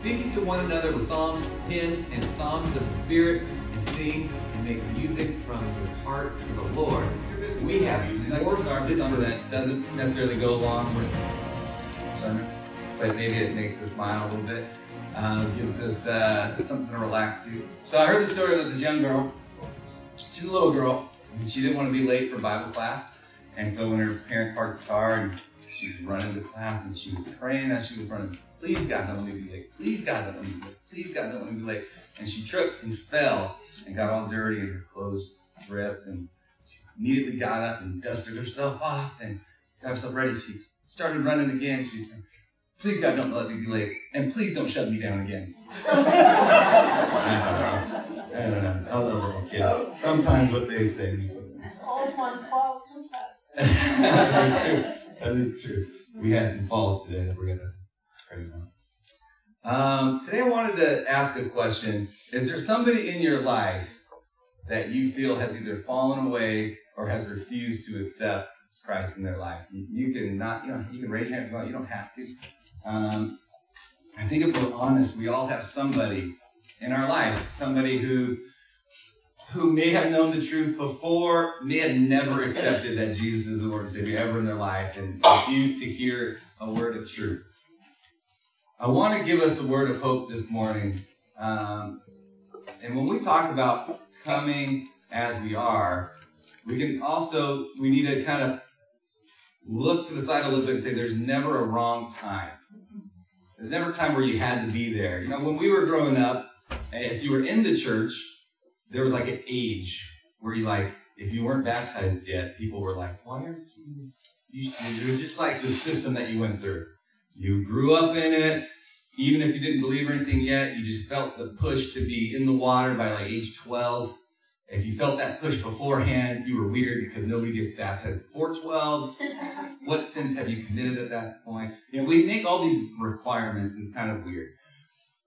speaking to one another with psalms, hymns, and songs of the Spirit, and sing and make music from your heart to the Lord. We have more start this verse. that doesn't necessarily go along with sermon, but maybe it makes us smile a little bit. Um, gives us uh, something to relax to. So I heard the story of this young girl. She's a little girl, and she didn't want to be late for Bible class. And so when her parents parked the car and she was running to class and she was praying as she was running, please God, don't let me be late. Please God, don't let me be late. Please God, don't let me be late. And she tripped and fell and got all dirty and her clothes ripped and she immediately got up and dusted herself off and got herself ready. She started running again. She said, please God, don't let me be late. And please don't shut me down again. I don't know. I don't know. I love little kids. Sometimes what they say means something. All one's too fast. That's true. That is true. We had some falls today that we're gonna pray about. Um, today I wanted to ask a question. Is there somebody in your life that you feel has either fallen away or has refused to accept Christ in their life? You, you can not, you know, you can raise your hand you. You don't have to. Um, I think if we're honest, we all have somebody in our life, somebody who who may have known the truth before, may have never accepted that Jesus is the Lord Savior ever in their life and refused to hear a word of truth. I want to give us a word of hope this morning. Um, and when we talk about coming as we are, we can also, we need to kind of look to the side a little bit and say there's never a wrong time. There's never a time where you had to be there. You know, when we were growing up, if you were in the church, there was like an age where you like, if you weren't baptized yet, people were like, why aren't you? you it was just like the system that you went through. You grew up in it. Even if you didn't believe or anything yet, you just felt the push to be in the water by like age 12. If you felt that push beforehand, you were weird because nobody gets baptized before 12. What sins have you committed at that point? You know, we make all these requirements, it's kind of weird.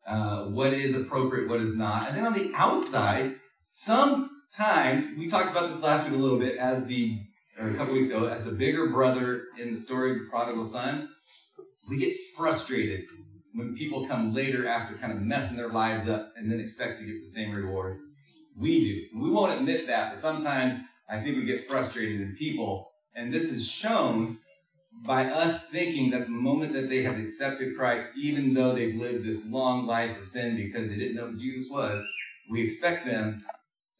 Uh, what is appropriate, what is not. And then on the outside, sometimes, we talked about this last week a little bit as the, or a couple weeks ago, as the bigger brother in the story of the prodigal son, we get frustrated when people come later after kind of messing their lives up and then expect to get the same reward. We do. We won't admit that, but sometimes I think we get frustrated in people. And this is shown by us thinking that the moment that they have accepted Christ, even though they've lived this long life of sin because they didn't know who Jesus was, we expect them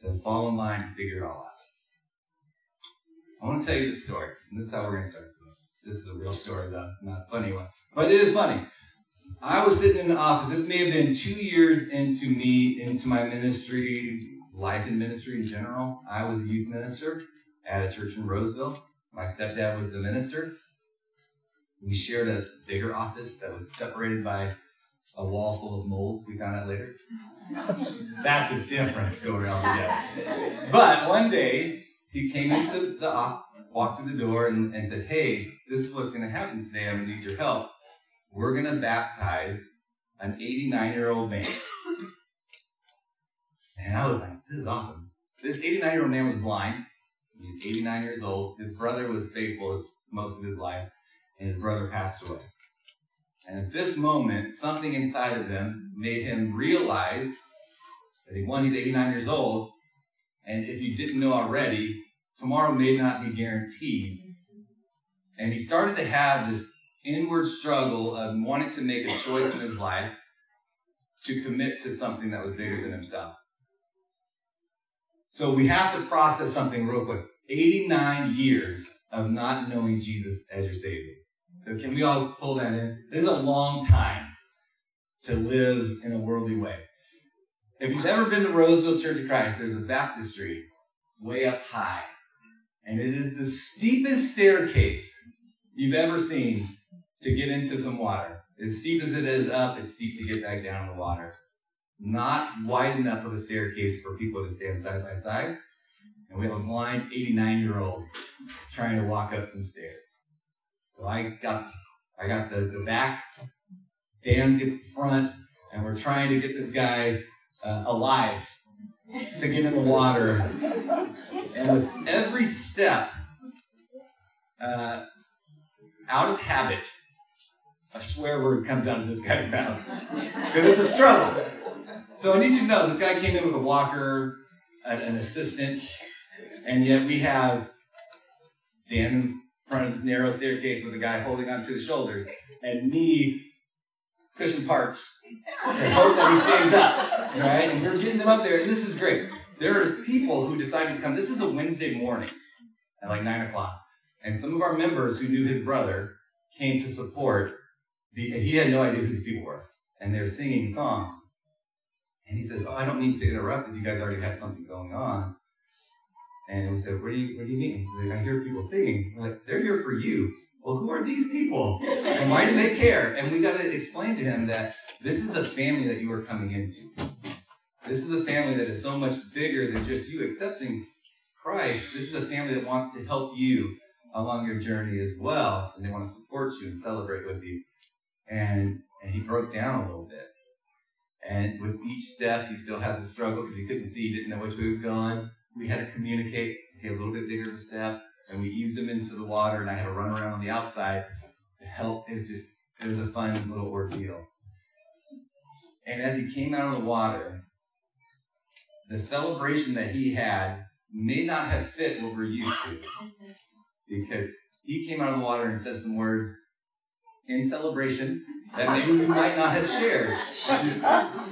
to fall in line and figure it all out. I want to tell you this story, and this is how we're going to start. This is a real story, though, not a funny one. But it is funny. I was sitting in the office. This may have been two years into me, into my ministry, life in ministry in general. I was a youth minister at a church in Roseville. My stepdad was the minister. We shared a bigger office that was separated by a wall full of mold. We found out later. That's a different story altogether. But one day, he came into the office, walked through the door, and, and said, Hey, this is what's going to happen today. I'm going to need your help. We're going to baptize an 89 year old man. And I was like, This is awesome. This 89 year old man was blind. He was 89 years old. His brother was faithful most of his life, and his brother passed away. And at this moment, something inside of him made him realize that he, one, he's 89 years old, and if you didn't know already, tomorrow may not be guaranteed. And he started to have this inward struggle of wanting to make a choice in his life to commit to something that was bigger than himself. So we have to process something real quick. 89 years of not knowing Jesus as your Savior. So can we all pull that in? This is a long time to live in a worldly way. If you've ever been to Roseville Church of Christ, there's a baptistry way up high. And it is the steepest staircase you've ever seen to get into some water. As steep as it is up, it's steep to get back down in the water. Not wide enough of a staircase for people to stand side by side. And we have a blind 89 year old trying to walk up some stairs. So I got I got the, the back, Dan gets the front, and we're trying to get this guy uh, alive to get in the water. And with every step, uh, out of habit, a swear word comes out of this guy's mouth because it's a struggle. So I need you to know this guy came in with a walker, an, an assistant, and yet we have Dan in front of this narrow staircase with a guy holding onto his shoulders, and me pushing parts to hope that he stays up, right? And we're getting him up there, and this is great. There are people who decided to come. This is a Wednesday morning at like nine o'clock, and some of our members who knew his brother came to support. The, he had no idea who these people were, and they're singing songs. And he says, "Oh, I don't need to interrupt if you guys already have something going on." And we said, "What do you What do you mean?" Like, I hear people singing. We're like, "They're here for you." Well, who are these people? And why do they care? And we got to explain to him that this is a family that you are coming into. This is a family that is so much bigger than just you accepting Christ. This is a family that wants to help you along your journey as well, and they want to support you and celebrate with you. And and he broke down a little bit. And with each step, he still had the struggle because he couldn't see, he didn't know which way he was going. We had to communicate, okay, a little bit bigger of a step, and we eased him into the water, and I had to run around on the outside to help. It's just, it was a fun little ordeal. And as he came out of the water, the celebration that he had may not have fit what we're used to. Because he came out of the water and said some words in celebration that maybe we might not have shared.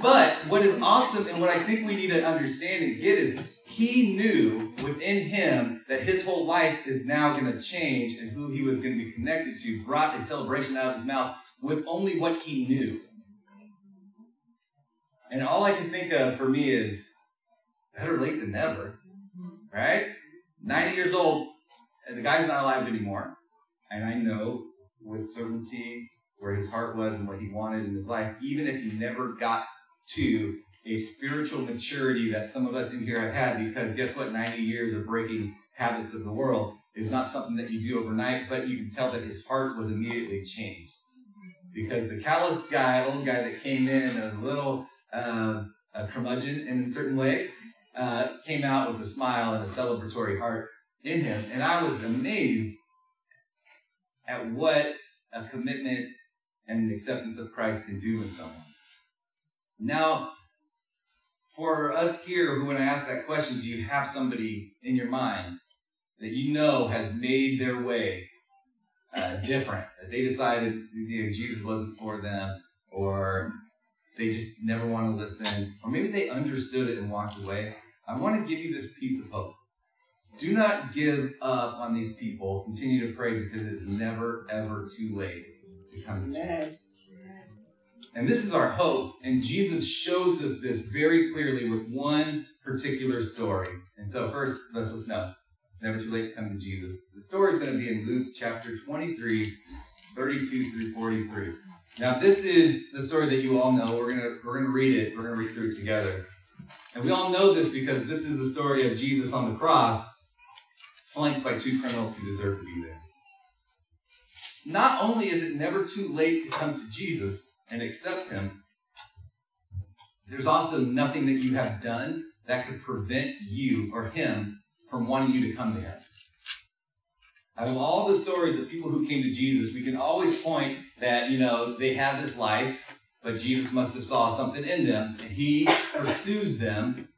But what is awesome and what I think we need to understand and get is he knew within him that his whole life is now going to change and who he was going to be connected to brought a celebration out of his mouth with only what he knew. And all I can think of for me is better late than never, right? 90 years old, and the guy's not alive anymore. And I know with certainty where his heart was and what he wanted in his life, even if he never got to a spiritual maturity that some of us in here have had, because guess what? 90 years of breaking habits of the world is not something that you do overnight, but you can tell that his heart was immediately changed. Because the callous guy, old guy that came in a little uh, a curmudgeon in a certain way, uh, came out with a smile and a celebratory heart in him. And I was amazed at what a commitment and an acceptance of Christ can do with someone. Now, for us here who, when I ask that question, do you have somebody in your mind that you know has made their way uh, different? That they decided you know, Jesus wasn't for them, or they just never want to listen, or maybe they understood it and walked away. I want to give you this piece of hope. Do not give up on these people. Continue to pray because it's never, ever too late to come to Jesus. And this is our hope. And Jesus shows us this very clearly with one particular story. And so, first, let's just know it's never too late to come to Jesus. The story is going to be in Luke chapter 23, 32 through 43. Now, this is the story that you all know. We're going to, we're going to read it, we're going to read through it together. And we all know this because this is the story of Jesus on the cross, flanked by two criminals who deserve to be there. Not only is it never too late to come to Jesus, and accept Him, there's also nothing that you have done that could prevent you or Him from wanting you to come to Him. Out of all the stories of people who came to Jesus, we can always point that, you know, they had this life, but Jesus must have saw something in them, and He pursues them,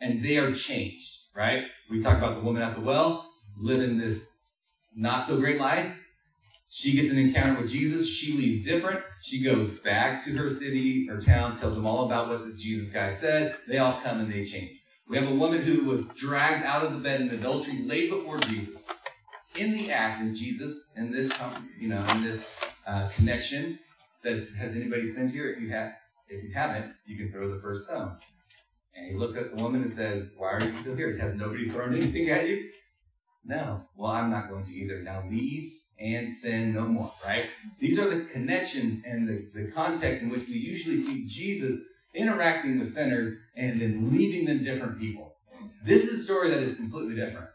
and they are changed, right? We talk about the woman at the well, living this not so great life, she gets an encounter with Jesus. She leaves different. She goes back to her city or town, tells them all about what this Jesus guy said. They all come and they change. We have a woman who was dragged out of the bed in adultery, laid before Jesus, in the act, and Jesus, in this, you know, in this uh, connection, says, "Has anybody sinned here? If you have, if you haven't, you can throw the first stone." And he looks at the woman and says, "Why are you still here? Has nobody thrown anything at you?" No. Well, I'm not going to either. Now leave and sin no more, right? These are the connections and the, the context in which we usually see Jesus interacting with sinners and then leaving them different people. This is a story that is completely different.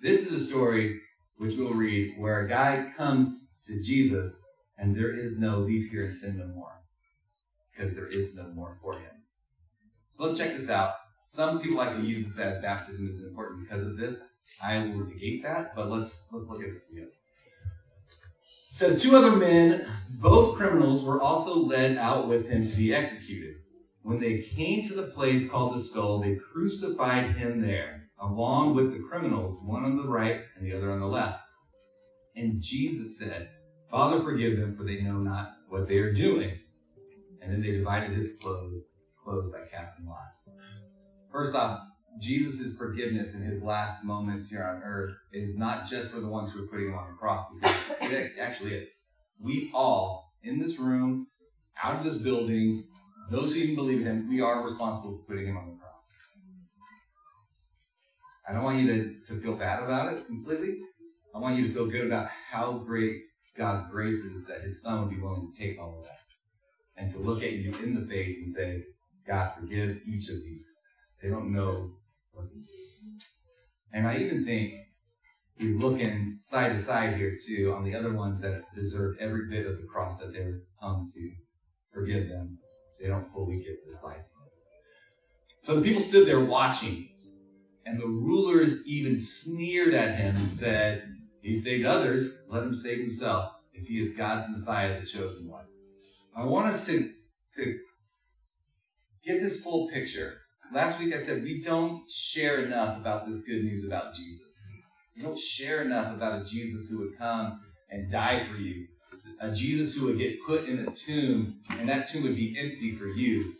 This is a story which we'll read where a guy comes to Jesus and there is no leave here and sin no more because there is no more for him. So let's check this out. Some people like to use this as baptism is important because of this. I will negate that, but let's let's look at this together. says two other men, both criminals, were also led out with him to be executed. When they came to the place called the skull, they crucified him there, along with the criminals, one on the right and the other on the left. And Jesus said, Father, forgive them, for they know not what they are doing. And then they divided his clothes, clothes by casting lots. First off, Jesus' forgiveness in his last moments here on earth is not just for the ones who are putting him on the cross, because it actually is. We all, in this room, out of this building, those who even believe in him, we are responsible for putting him on the cross. I don't want you to, to feel bad about it completely. I want you to feel good about how great God's grace is that his son would be willing to take all of that and to look at you in the face and say, God, forgive each of these. They don't know what they do. And I even think he's looking side to side here too on the other ones that deserve every bit of the cross that they're hung to. Forgive them. They don't fully get this life. So the people stood there watching, and the rulers even sneered at him and said, He saved others, let him save himself, if he is God's Messiah, the chosen one. I want us to, to get this full picture. Last week I said we don't share enough about this good news about Jesus. We don't share enough about a Jesus who would come and die for you, a Jesus who would get put in a tomb, and that tomb would be empty for you.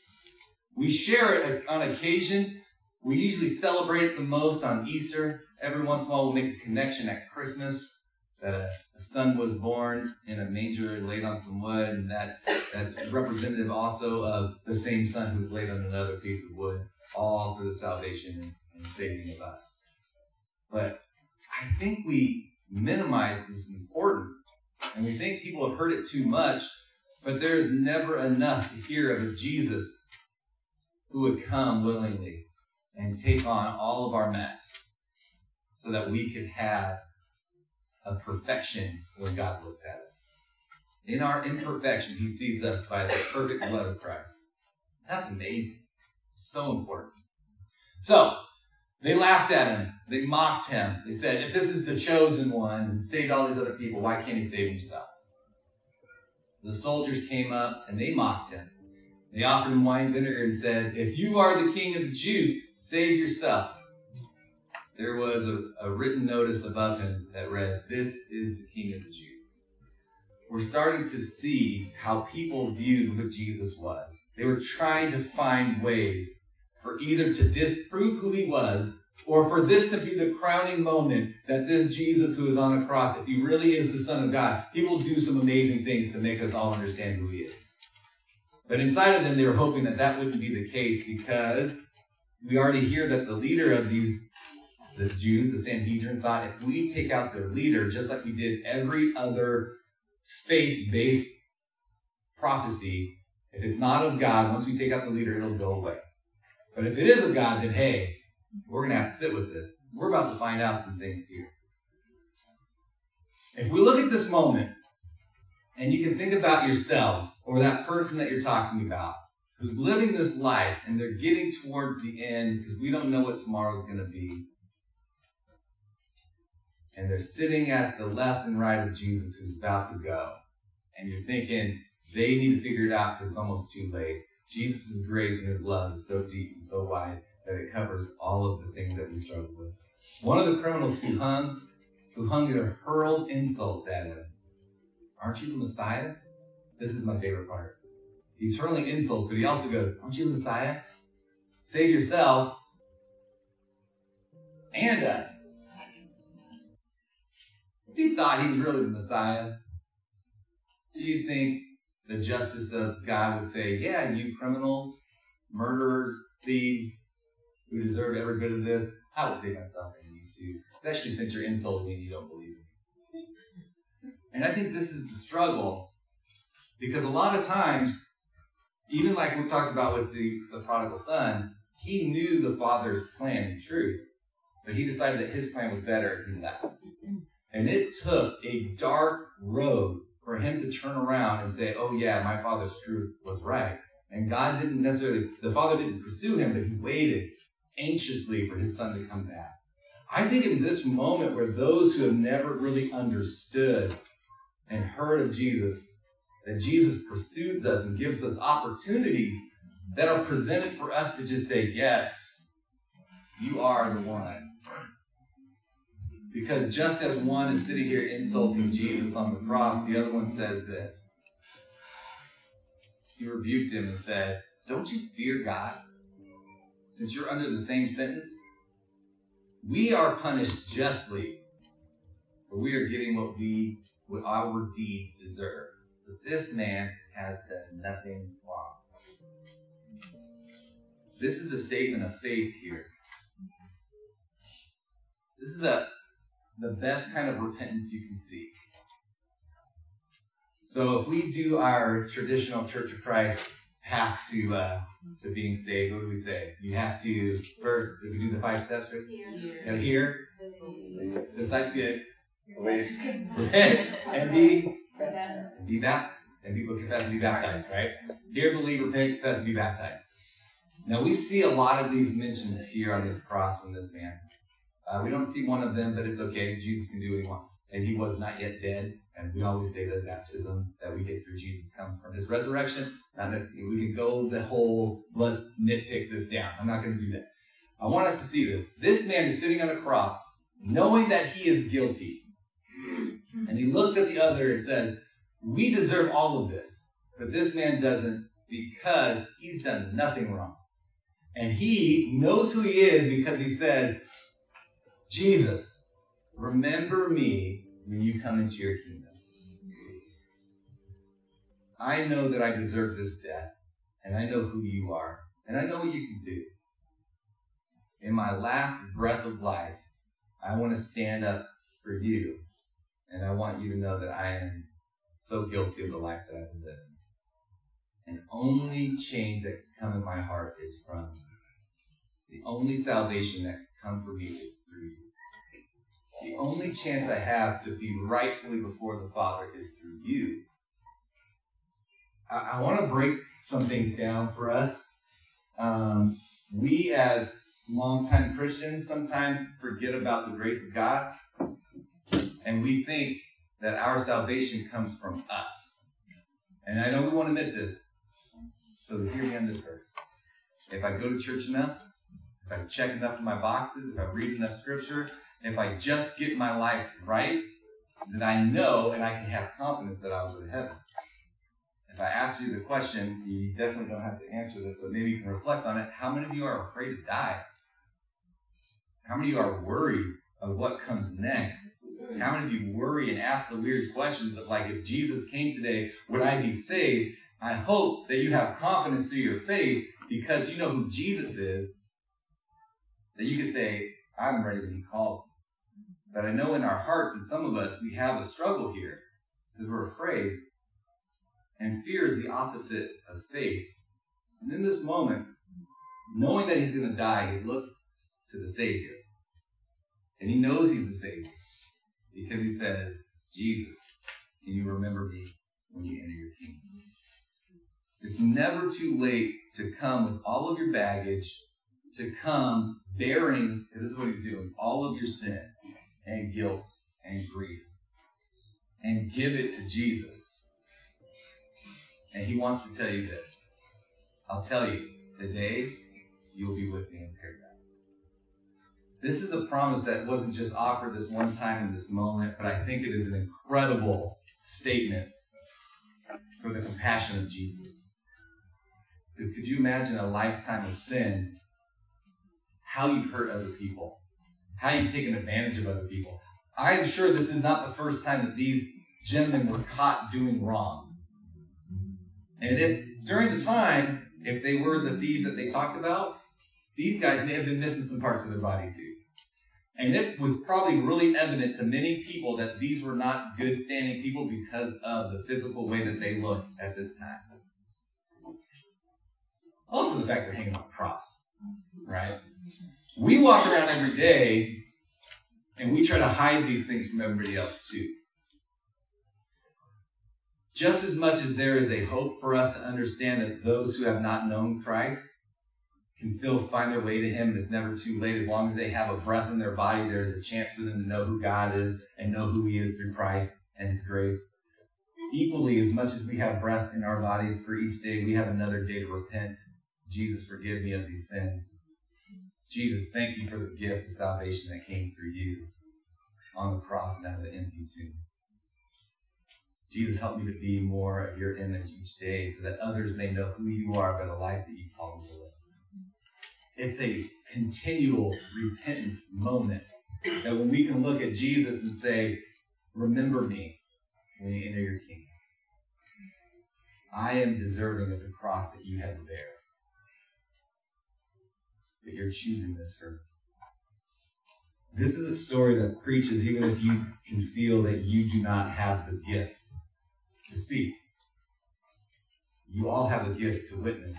We share it on occasion. We usually celebrate it the most on Easter. Every once in a while, we'll make a connection at Christmas that a, son was born in a manger laid on some wood, and that that's representative also of the same son who was laid on another piece of wood, all for the salvation and, saving of us. But I think we minimize this importance, and we think people have heard it too much, but there is never enough to hear of a Jesus who would come willingly and take on all of our mess so that we could have a perfection when God looks at us. In our imperfection, He sees us by the perfect blood of Christ. That's amazing. So important. So, they laughed at him. They mocked him. They said, if this is the chosen one and saved all these other people, why can't he save himself? The soldiers came up and they mocked him. They offered him wine vinegar and said, If you are the king of the Jews, save yourself. There was a, a written notice above him that read, This is the king of the Jews. We're starting to see how people viewed who Jesus was. They were trying to find ways for either to disprove who he was or for this to be the crowning moment that this Jesus who is on the cross, if he really is the Son of God, he will do some amazing things to make us all understand who he is. But inside of them, they were hoping that that wouldn't be the case because we already hear that the leader of these the Jews, the Sanhedrin, thought if we take out their leader, just like we did every other faith-based prophecy, if it's not of God, once we take out the leader, it'll go away. But if it is of God, then hey, we're going to have to sit with this. We're about to find out some things here. If we look at this moment, and you can think about yourselves or that person that you're talking about who's living this life and they're getting towards the end because we don't know what tomorrow is going to be. And they're sitting at the left and right of Jesus who's about to go. And you're thinking, they need to figure it out because it's almost too late. Jesus' grace and his love is so deep and so wide that it covers all of the things that we struggle with. One of the criminals who hung, who hung there hurled insults at him. Aren't you the Messiah? This is my favorite part. He's hurling insults, but he also goes, Aren't you the Messiah? Save yourself and us. If he thought he was really the Messiah, do you think the justice of God would say, Yeah, you criminals, murderers, thieves, who deserve every bit of this, I will save myself and you too, especially since you're insulting me and you don't believe me. And I think this is the struggle because a lot of times, even like we talked about with the, the prodigal son, he knew the father's plan in truth, but he decided that his plan was better than that. And it took a dark road for him to turn around and say, oh, yeah, my father's truth was right. And God didn't necessarily, the father didn't pursue him, but he waited anxiously for his son to come back. I think in this moment where those who have never really understood and heard of Jesus, that Jesus pursues us and gives us opportunities that are presented for us to just say, Yes, you are the one. Because just as one is sitting here insulting Jesus on the cross, the other one says this. He rebuked him and said, Don't you fear God? Since you're under the same sentence, we are punished justly, for we are getting what we what our deeds deserve. But this man has done nothing wrong. This is a statement of faith here. This is a the best kind of repentance you can see. So if we do our traditional Church of Christ path to uh, to being saved, what do we say? You have to first, if we do the five steps, right? You know, hear, decide to get, repent, and be, be baptized, and people confess and be baptized, right? Hear, believe, repent, confess, and be baptized. Now we see a lot of these mentions here on this cross from this man. Uh, we don't see one of them, but it's okay. Jesus can do what he wants. And he was not yet dead. And we always say that baptism that we get through Jesus comes from his resurrection. Not that we can go the whole, let's nitpick this down. I'm not going to do that. I want us to see this. This man is sitting on a cross, knowing that he is guilty. And he looks at the other and says, We deserve all of this. But this man doesn't because he's done nothing wrong. And he knows who he is because he says, Jesus, remember me when you come into your kingdom. I know that I deserve this death, and I know who you are, and I know what you can do. In my last breath of life, I want to stand up for you, and I want you to know that I am so guilty of the life that I've lived. And only change that can come in my heart is from you. The only salvation that can come for me is through you. The only chance I have to be rightfully before the Father is through you. I, I want to break some things down for us. Um, we, as longtime Christians, sometimes forget about the grace of God, and we think that our salvation comes from us. And I know we won't admit this, so hear me on this verse. If I go to church enough, if I check enough of my boxes, if I read enough scripture, if I just get my life right, then I know and I can have confidence that I'll go to heaven. If I ask you the question, you definitely don't have to answer this, but maybe you can reflect on it. How many of you are afraid to die? How many of you are worried of what comes next? How many of you worry and ask the weird questions of like, if Jesus came today, would I be saved? I hope that you have confidence through your faith because you know who Jesus is, that you can say, I'm ready when he calls me. But I know in our hearts, and some of us, we have a struggle here because we're afraid. And fear is the opposite of faith. And in this moment, knowing that he's going to die, he looks to the Savior. And he knows he's the Savior because he says, Jesus, can you remember me when you enter your kingdom? It's never too late to come with all of your baggage, to come bearing, because this is what he's doing, all of your sin and guilt and grief, and give it to Jesus. And he wants to tell you this. I'll tell you, today you'll be with me in paradise. This is a promise that wasn't just offered this one time in this moment, but I think it is an incredible statement for the compassion of Jesus. Because could you imagine a lifetime of sin? How you've hurt other people, how you've taken advantage of other people. I am sure this is not the first time that these gentlemen were caught doing wrong. And if during the time, if they were the thieves that they talked about, these guys may have been missing some parts of their body too. And it was probably really evident to many people that these were not good standing people because of the physical way that they looked at this time. Also, the fact they're hanging on a cross, right? We walk around every day and we try to hide these things from everybody else too. Just as much as there is a hope for us to understand that those who have not known Christ can still find their way to Him, it's never too late. As long as they have a breath in their body, there's a chance for them to know who God is and know who He is through Christ and His grace. equally as much as we have breath in our bodies for each day, we have another day to repent. Jesus, forgive me of these sins. Jesus, thank you for the gift of salvation that came through you on the cross and out of the empty tomb. Jesus, help me to be more of your image each day so that others may know who you are by the life that you call me to live. It's a continual repentance moment that when we can look at Jesus and say, Remember me when you enter your kingdom. I am deserving of the cross that you had to bear. But you're choosing this for. This is a story that preaches even if you can feel that you do not have the gift to speak. You all have a gift to witness.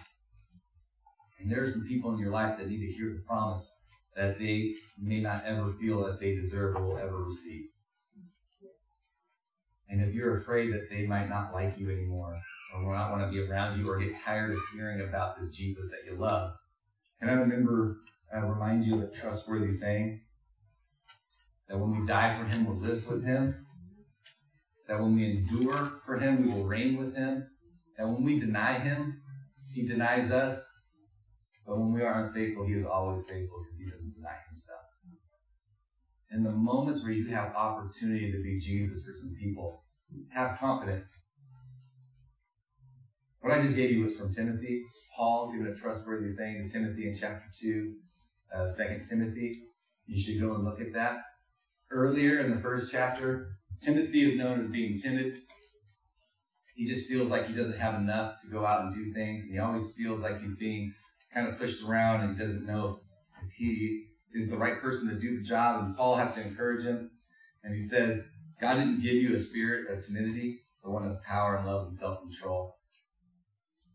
And there are some people in your life that need to hear the promise that they may not ever feel that they deserve or will ever receive. And if you're afraid that they might not like you anymore, or will not want to be around you, or get tired of hearing about this Jesus that you love, can I remember, uh, remind you of a trustworthy saying? That when we die for him, we'll live with him. That when we endure for him, we will reign with him. That when we deny him, he denies us. But when we are unfaithful, he is always faithful because he doesn't deny himself. In the moments where you have opportunity to be Jesus for some people, have confidence. What I just gave you was from Timothy. Paul giving a trustworthy saying to Timothy in chapter 2 of 2 Timothy. You should go and look at that. Earlier in the first chapter, Timothy is known as being timid. He just feels like he doesn't have enough to go out and do things. And he always feels like he's being kind of pushed around and he doesn't know if he is the right person to do the job. And Paul has to encourage him. And he says, God didn't give you a spirit of timidity, but one of power and love and self control.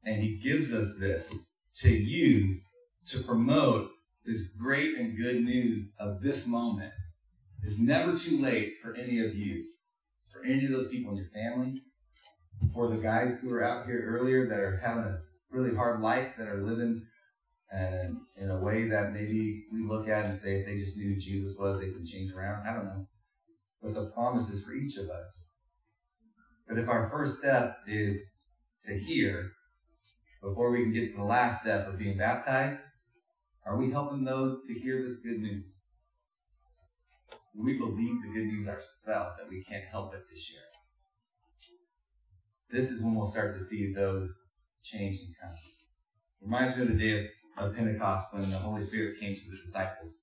And he gives us this to use to promote this great and good news of this moment. It's never too late for any of you, for any of those people in your family, for the guys who were out here earlier that are having a really hard life, that are living and in a way that maybe we look at and say, if they just knew who Jesus was, they could change around. I don't know. But the promise is for each of us. But if our first step is to hear before we can get to the last step of being baptized, are we helping those to hear this good news? We believe the good news ourselves that we can't help but to share? This is when we'll start to see those change and come. Reminds me of the day of of Pentecost when the Holy Spirit came to the disciples.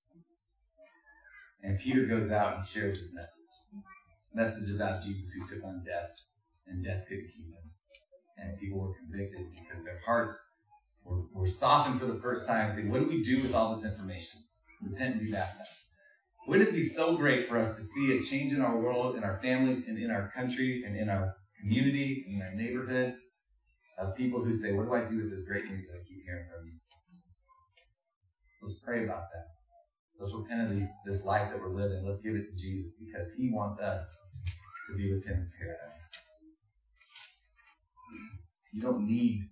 And Peter goes out and shares his message. Message about Jesus who took on death, and death couldn't keep him. And people were convicted because their hearts were, were softened for the first time, saying, What do we do with all this information? Repent and be baptized. Wouldn't it be so great for us to see a change in our world, in our families, and in our country, and in our community, in our neighborhoods, of people who say, What do I do with this great news that I keep hearing from you? Let's pray about that. Let's repent of this life that we're living. Let's give it to Jesus because he wants us to be with him in paradise. You don't need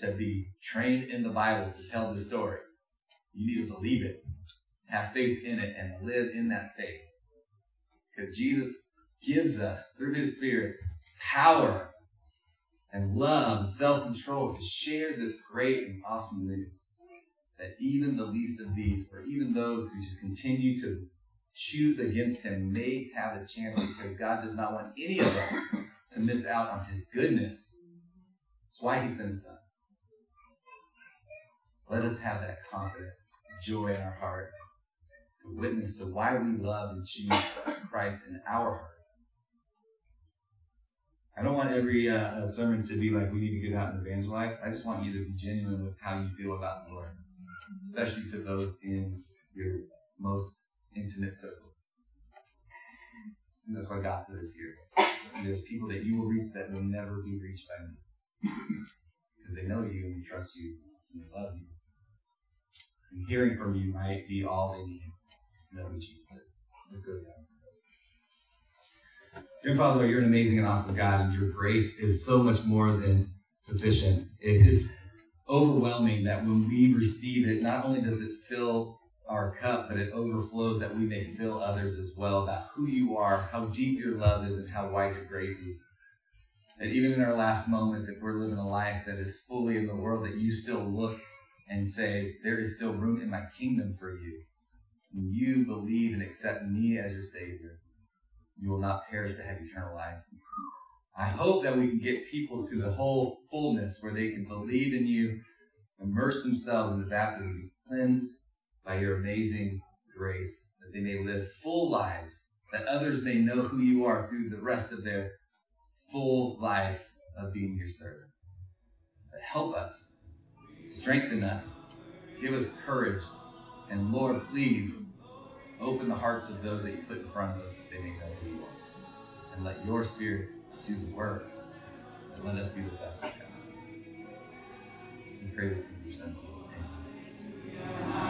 to be trained in the Bible to tell the story. You need to believe it, have faith in it, and live in that faith. Because Jesus gives us, through his Spirit, power and love and self control to share this great and awesome news that even the least of these, or even those who just continue to choose against him, may have a chance because God does not want any of us to miss out on his goodness. Why he sent his son. Let us have that confident joy in our heart to witness to why we love and choose Christ in our hearts. I don't want every uh, sermon to be like we need to get out and evangelize. I just want you to be genuine with how you feel about the Lord especially to those in your most intimate circles. And that's what God put us here. There's people that you will reach that will never be reached by me. Because they know you and trust you and they love you. And hearing from you might be all they need know who Jesus is. Let's go God. Dear Father, you're an amazing and awesome God, and your grace is so much more than sufficient. It is overwhelming that when we receive it, not only does it fill our cup, but it overflows that we may fill others as well about who you are, how deep your love is, and how wide your grace is. That even in our last moments, if we're living a life that is fully in the world, that you still look and say, There is still room in my kingdom for you. When you believe and accept me as your Savior, you will not perish but have eternal life. I hope that we can get people to the whole fullness where they can believe in you, immerse themselves in the baptism, be cleansed by your amazing grace, that they may live full lives, that others may know who you are through the rest of their full life of being your servant. But help us, strengthen us, give us courage, and Lord, please open the hearts of those that you put in front of us that they may know who you are. And let your spirit do the work. And let us be the best we can. We pray this in your son's name. Amen.